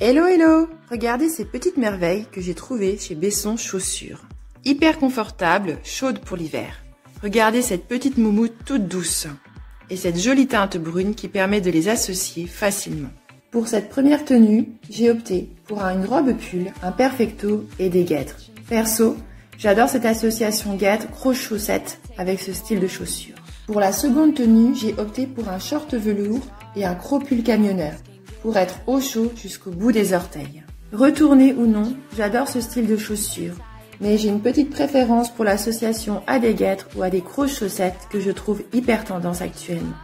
Hello hello Regardez ces petites merveilles que j'ai trouvées chez Besson Chaussures. Hyper confortable, chaude pour l'hiver. Regardez cette petite moumoute toute douce. Et cette jolie teinte brune qui permet de les associer facilement. Pour cette première tenue, j'ai opté pour une robe pull, un perfecto et des guêtres. Perso, j'adore cette association guêtres croche chaussettes avec ce style de chaussures. Pour la seconde tenue, j'ai opté pour un short velours et un gros pull camionneur pour être au chaud jusqu'au bout des orteils. Retourné ou non, j'adore ce style de chaussures, mais j'ai une petite préférence pour l'association à des guêtres ou à des grosses chaussettes que je trouve hyper tendance actuellement.